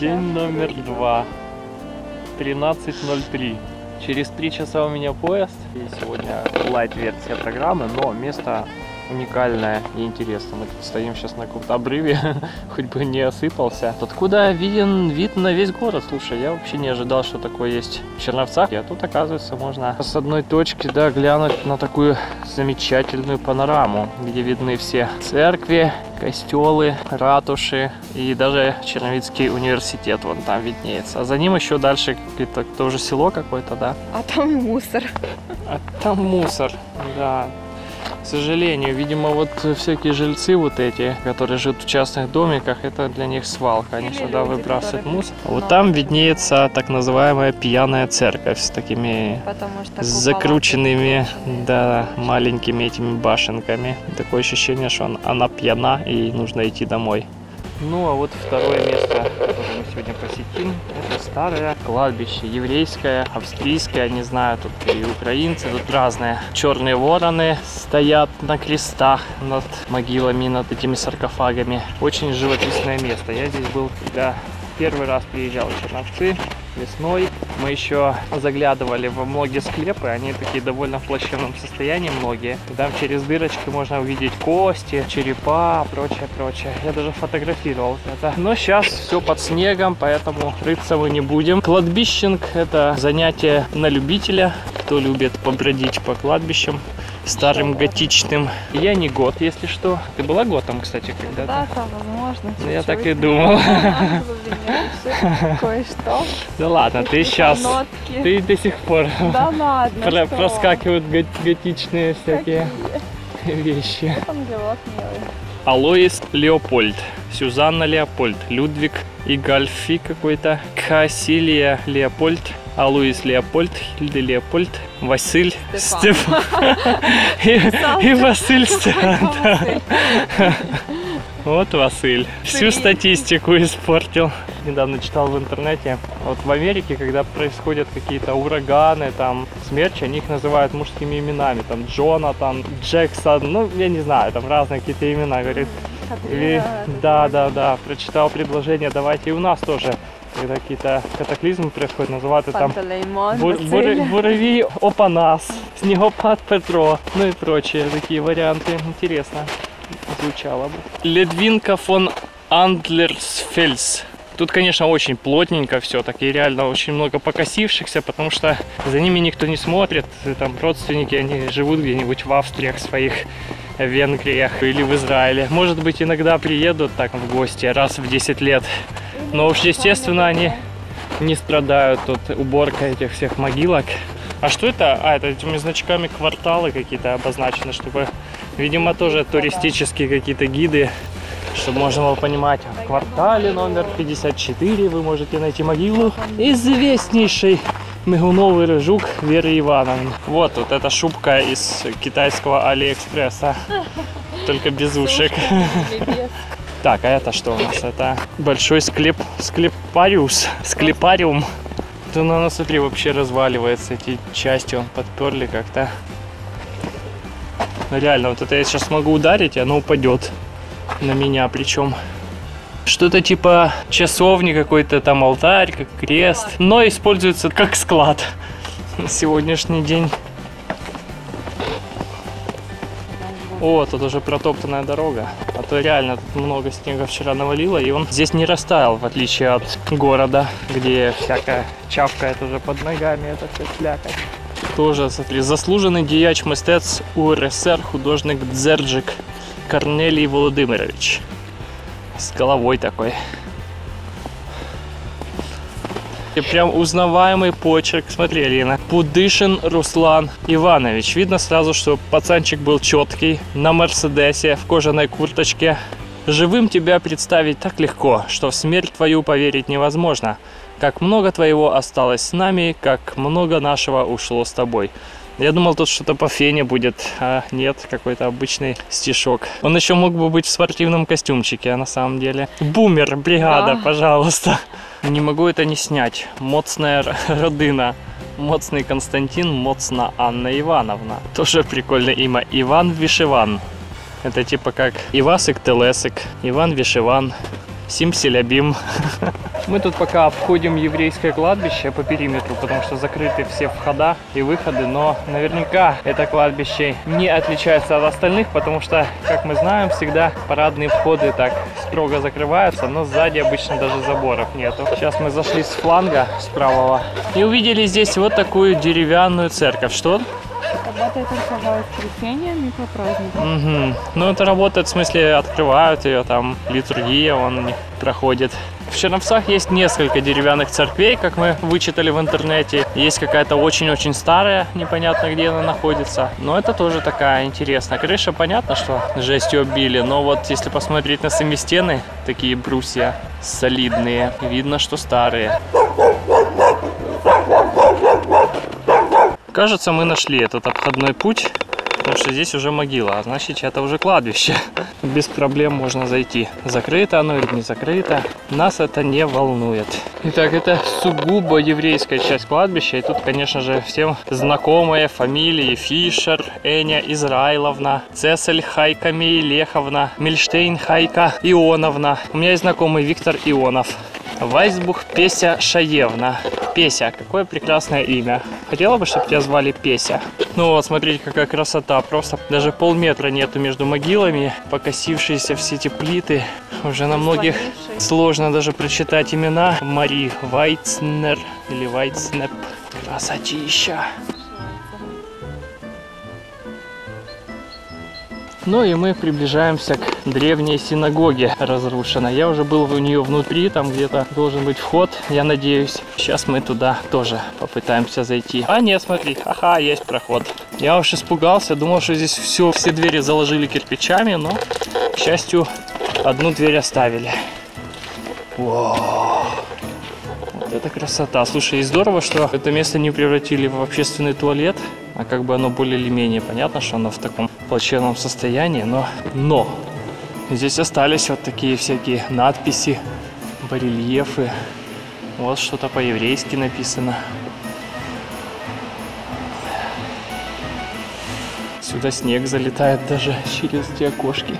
День номер два. 13.03. Через три часа у меня поезд. И сегодня лайт-версия программы, но место уникальное и интересное. Мы тут стоим сейчас на каком-то обрыве, хоть бы не осыпался. Откуда виден вид на весь город? Слушай, я вообще не ожидал, что такое есть в Черновцах. А тут, оказывается, можно с одной точки, да, глянуть на такую замечательную панораму, где видны все церкви, костелы, ратуши и даже Черновицкий университет вон там виднеется. А за ним еще дальше это тоже село какое-то, да? А там мусор. А там мусор, да. К сожалению, видимо, вот всякие жильцы вот эти, которые живут в частных домиках, это для них свалка. Они сюда выбрасывают мусор. Вот там виднеется так называемая пьяная церковь с такими закрученными, да, маленькими этими башенками. Такое ощущение, что он- она пьяна и нужно идти домой. Ну а вот второе место, которое мы сегодня посетим, это старое кладбище, еврейское, австрийское, не знаю, тут и украинцы, тут разные. Черные вороны стоят на крестах над могилами, над этими саркофагами. Очень живописное место. Я здесь был, когда первый раз приезжал в Черновцы весной. Мы еще заглядывали во многие склепы, они такие довольно в плачевном состоянии многие. Там через дырочки можно увидеть кости, черепа, прочее, прочее. Я даже фотографировал это. Но сейчас все под снегом, поэтому рыться мы не будем. Кладбищенг – это занятие на любителя, кто любит побродить по кладбищам старым готичным. Я не год, если что. Ты была готом, кстати, когда-то? Да, возможно. Ну, я чуть-чуть. так и думал. Кое-что. Да ладно, ты сейчас, Нотки. ты до сих пор Да ладно, проскакивают го- готичные всякие вещи. Алоис Леопольд, Сюзанна Леопольд, Людвиг и Гальфи какой-то, Кассилия Леопольд, Алоис Леопольд, Хильда Леопольд, Василь Стефан. Стефан и, Василь Стефан. Вот Василь. Всю статистику испортил. Недавно читал в интернете. Вот в Америке, когда происходят какие-то ураганы, там, смерчи, они их называют мужскими именами. Там Джонатан, Джексон, ну, я не знаю, там разные какие-то имена. Говорит, и- да, да, да, прочитал предложение, давайте и у нас тоже, когда какие-то катаклизмы происходят, называют это там Бур- бур- Опанас, Снегопад Петро, ну и прочие такие варианты. Интересно звучало бы. Ледвинка фон Андлерсфельс. Тут, конечно, очень плотненько все, так и реально очень много покосившихся, потому что за ними никто не смотрит. Там родственники, они живут где-нибудь в Австриях своих, в Венгриях или в Израиле. Может быть, иногда приедут так в гости раз в 10 лет. Но уж, естественно, они не страдают тут уборкой этих всех могилок. А что это? А, это этими значками кварталы какие-то обозначены, чтобы, видимо, тоже туристические какие-то гиды, чтобы можно было понимать, в квартале номер 54 вы можете найти могилу известнейшей Мигуновый рыжук Веры Ивановны. Вот, вот эта шубка из китайского Алиэкспресса, только без ушек. Так, а это что у нас? Это большой склеп, склепариус, склепариум. Да ну, ну смотри, вообще разваливается эти части, он подперли как-то. Реально, вот это я сейчас могу ударить, и оно упадет на меня причем. Что-то типа часовни какой-то, там алтарь, как крест, но используется как склад на сегодняшний день. О, тут уже протоптанная дорога. А то реально тут много снега вчера навалило, и он здесь не растаял, в отличие от города, где всякая чавкает уже под ногами, это все слякоть. Тоже, смотри, заслуженный діяч мистецтв УРСР, художник Дзерджик Корнелий Володимирович. С головой такой. И прям узнаваемый почерк. Смотри, Алина. Пудышин Руслан Иванович. Видно сразу, что пацанчик был четкий, на Мерседесе, в кожаной курточке. Живым тебя представить так легко, что в смерть твою поверить невозможно. Как много твоего осталось с нами, как много нашего ушло с тобой. Я думал, тут что-то по фене будет, а нет, какой-то обычный стишок. Он еще мог бы быть в спортивном костюмчике, а на самом деле. Бумер, бригада, Да. пожалуйста. Не могу это не снять. Моцная родина. Моцный Константин, Моцна Анна Ивановна. Тоже прикольное имя. Иван Вишиван. Это типа как Ивасик Телесик, Иван Вишиван. Симселябим. Мы тут пока обходим еврейское кладбище по периметру, потому что закрыты все входа и выходы, но наверняка это кладбище не отличается от остальных, потому что, как мы знаем, всегда парадные входы так строго закрываются, но сзади обычно даже заборов нету. Сейчас мы зашли с фланга, с правого, и увидели здесь вот такую деревянную церковь. Что? Только по воскресеньям и по праздникам. Угу. Ну, это работает, в смысле, открывают ее, там литургия он у них проходит. В Черновцах есть несколько деревянных церквей, как мы вычитали в интернете. Есть какая-то очень-очень старая, непонятно где она находится. Но это тоже такая интересная. Крыша, понятно, что жестью обили, но вот если посмотреть на сами стены, такие брусья солидные, видно, что старые. Кажется, мы нашли этот обходной путь, потому что здесь уже могила, а значит это уже кладбище. Без проблем можно зайти. Закрыто оно или не закрыто, нас это не волнует. Итак, это сугубо еврейская часть кладбища, и тут, конечно же, всем знакомые фамилии Фишер, Эня Израиловна, Цесель Хайка Мейлеховна, Мильштейн Хайка Ионовна. У меня есть знакомый Виктор Ионов. Вайсбух Песя Шаевна. Песя, какое прекрасное имя. Хотела бы, чтобы тебя звали Песя. Ну вот, смотрите, какая красота. Просто даже полметра нету между могилами. Покосившиеся все эти плиты. Уже на многих сложно даже прочитать имена. Мари Вайцнер или Вайцнеп. Красотища. Ну и мы приближаемся к древней синагоге разрушенной. Я уже был у нее внутри, там где-то должен быть вход, я надеюсь. Сейчас мы туда тоже попытаемся зайти. А нет, смотри, ха-ха, есть проход. Я уж испугался, думал, что здесь все, все двери заложили кирпичами, но, к счастью, одну дверь оставили. Вау. Вот это красота. Слушай, и здорово, что это место не превратили в общественный туалет, а как бы оно более или менее понятно, что оно в таком плачевном состоянии, но, но здесь остались вот такие всякие надписи, барельефы. Вот что-то по-еврейски написано. Сюда снег залетает даже через эти окошки.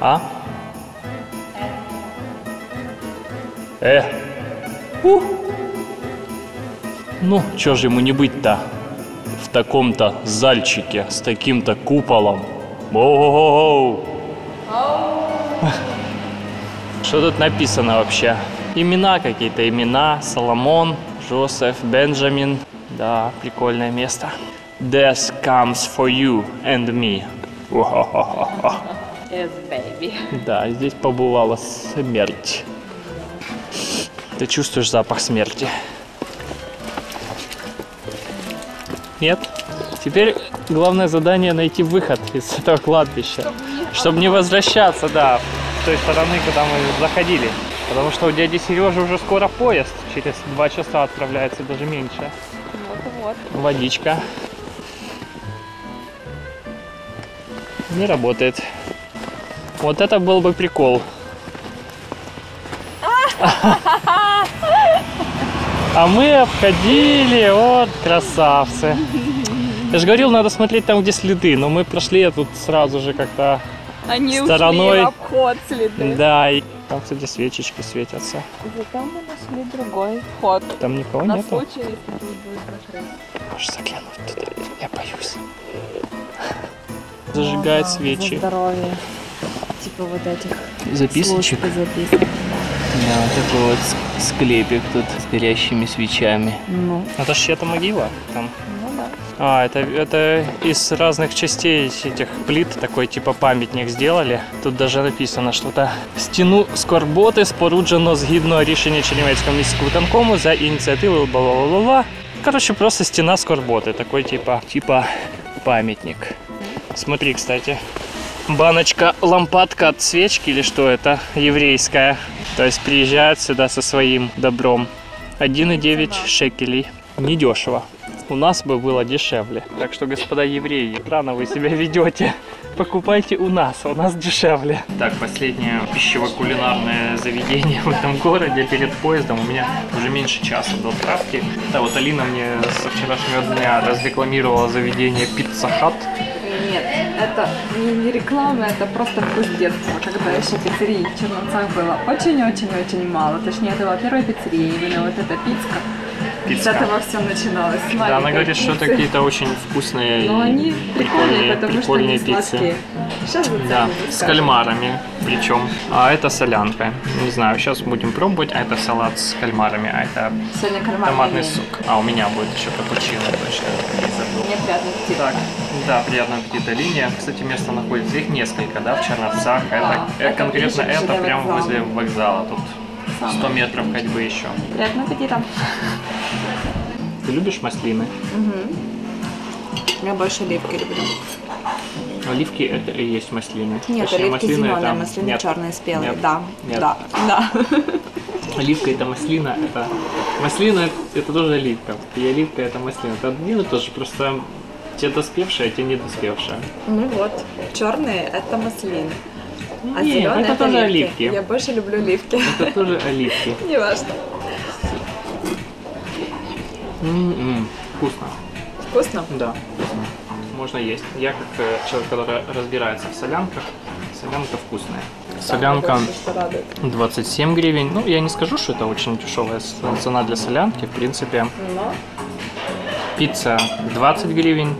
А? Э, Ух. Ну, чё же ему не быть-то? В таком-то зальчике с таким-то куполом. Оу. Что тут написано вообще? Имена какие-то, имена. Соломон, Жозеф, Бенджамин. Да, прикольное место. Death comes for you and me. Yes, baby. Да, здесь побывала смерть. Ты чувствуешь запах смерти? Нет? Теперь главное задание найти выход из этого кладбища. Чтобы не возвращаться, да, с той стороны, куда мы заходили. Потому что у дяди Сережи уже скоро поезд. Через два часа отправляется, даже меньше. Вот, вот. Водичка. Не работает. Вот это был бы прикол. А мы обходили, вот красавцы. Я же говорил, надо смотреть там, где следы, но мы прошли тут сразу же как-то, Они Стороной. в обход следы. да, и там, кстати, свечечки светятся. Зато мы нашли другой вход. Там никого На нету. случай, если будет закрыт. Можешь заглянуть туда, я боюсь. Зажигает свечи. Здоровье. Типа вот этих Записочек. служб и записок. Да, такой вот с- склепик тут с горящими свечами. Ну, Это ж чья-то могила там. ну да. А, это, это из разных частей этих плит такой типа памятник сделали. Тут даже написано что-то. Стіну скорботи споруджено згідно рішення Чернівецького міського виконкому за ініціативою бла-бла-бла-бла. Короче, просто стена скорботы. Такой типа, типа памятник. Смотри, кстати. Баночка, лампадка от свечки или что это? Еврейская. То есть приезжают сюда со своим добром. 1,9 шекелей. Недешево. У нас бы было дешевле. Так что, господа евреи, рано вы себя ведете. Покупайте у нас, у нас дешевле. Так, последнее пищево-кулинарное заведение в этом городе перед поездом. У меня уже меньше часа до отправки. Да, вот Алина мне со вчерашнего дня разрекламировала заведение Пицца Хат. Нет, Это не, не реклама, это просто вкус детства, когда еще пиццерий в Черновцах было очень-очень-очень мало. Точнее, это была первая пиццерия, именно вот эта пицка. С Пицка. этого все начиналось. с Да, она говорит, что это пиццы. какие-то очень вкусные Но и они прикольные, потому прикольные что они сладкие. пиццы. Сейчас Да, с кальмарами причем. А это солянка. Не знаю, сейчас будем пробовать. А это салат с кальмарами, а это томатный сок. А у меня будет еще капучино, точно. не забыл. Мне приятно аппетита. Так, да, приятная аппетита линия. Кстати, место находится, их несколько, да, в Черновцах. Да, это это конкретно это прямо возле вокзала. Тут Самое. 100 метров ходьбы еще. Приятного аппетита. Ты любишь маслины? Я больше оливки люблю. Оливки это и есть маслины. Нет, Точнее, оливки маслины зеленые, это- маслины Нет, черные спелые. нет, Да, нет. да, да. Оливка это маслина, это маслина это тоже оливка. И оливка это маслина. Это одно и то же, просто те доспевшие, а те недоспевшие. Ну вот, черные это маслины. А Нет, зеленые это тоже оливки. Я больше люблю оливки. Это тоже оливки. Неважно. М-м, Вкусно. Вкусно? Да, вкусно. Можно есть. Я как э, человек, который разбирается в солянках, солянка вкусная. Солянка Это что радует. 27 гривен. Ну, я не скажу, что это очень дешевая цена для солянки. В принципе, Но пицца 20 гривен.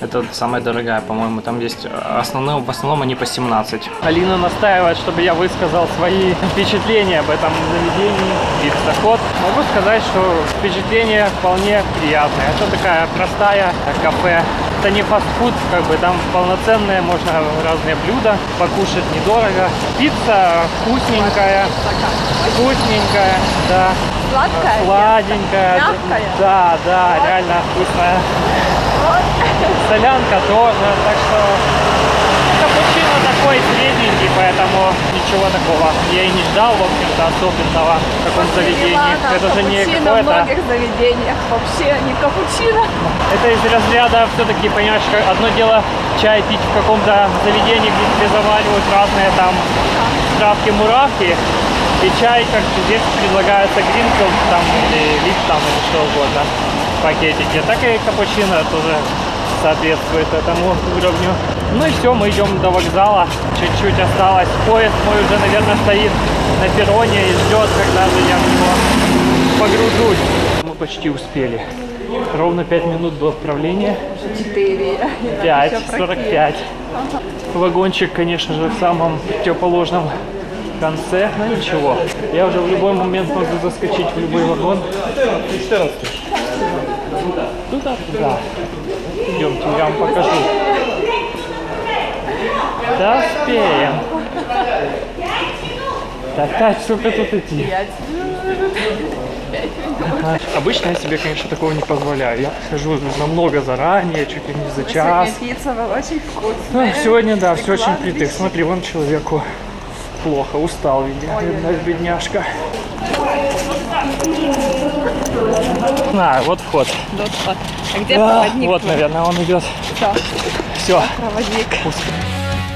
Это самая дорогая, по-моему, там есть основные, в основном они по 17. Алина настаивает, чтобы я высказал свои впечатления об этом заведении Пицца Хот. Могу сказать, что впечатление вполне приятное. Это такая простая кафе. Это не фастфуд, как бы там полноценные, можно разные блюда покушать недорого. Пицца вкусненькая, вкусненькая, да. сладкая? Сладенькая. Мягкая? Да, да, реально вкусная. Солянка тоже, так что капучино такой средненький, поэтому ничего такого я и не ждал, в общем-то, особенного в каком заведении. Это же не какое-то... многих заведениях. Вообще не капучино. Это из разряда все-таки, понимаешь, как одно дело чай пить в каком-то заведении, где тебе заваривают разные там травки-муравки, и чай, как здесь предлагается гринфилд там или липтон или что угодно в пакетике, так и капучино тоже соответствует этому уровню. Ну и все, мы идем до вокзала, чуть-чуть осталось. Поезд мой уже, наверное, стоит на перроне и ждет, когда же я в него погружусь. Мы почти успели. Ровно 5 минут до отправления. Четыре. 5.45. Вагончик, конечно же, в самом противоположном конце, но ничего. Я уже в любой момент могу заскочить в любой вагон. Туда, туда. Идемте, я вам покажу. Да, успеем. Так, так, сколько тут идти? Обычно я себе, конечно, такого не позволяю. Я хожу намного заранее, чуть ли не за час. пицца была очень вкусная. Ну, сегодня, да, все очень притык. Смотри, вон человеку плохо, устал, видимо, бедняжка. На, вот вход. Вот, вот. А где А, проводник? вот, твой? наверное, он идет. Всё, Все. проводник.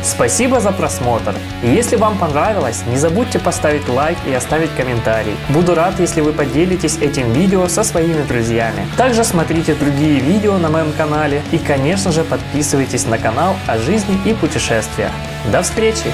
Спасибо за просмотр. Если вам понравилось, не забудьте поставить лайк и оставить комментарий. Буду рад, если вы поделитесь этим видео со своими друзьями. Также смотрите другие видео на моем канале и, конечно же, подписывайтесь на канал о жизни и путешествиях. До встречи!